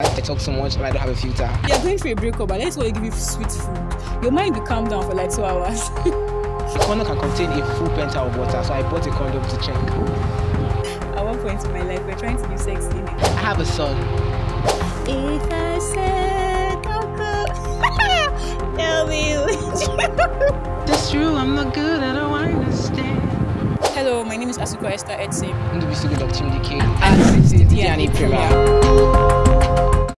I talk so much and I don't have a filter. You're going through a breakup, but let's go give you sweet food. Your mind will calm down for like two hours. The condom can contain a full penta of water, so I bought a condom to check. At one point in my life, we're trying to do sex in I have a son. If I said Coco, tell me which. That's true, I'm not good, I don't understand. Hello, my name is Asuka Esther Edson. I'm the Bisugu Dr. MDK. K. And this. Premier.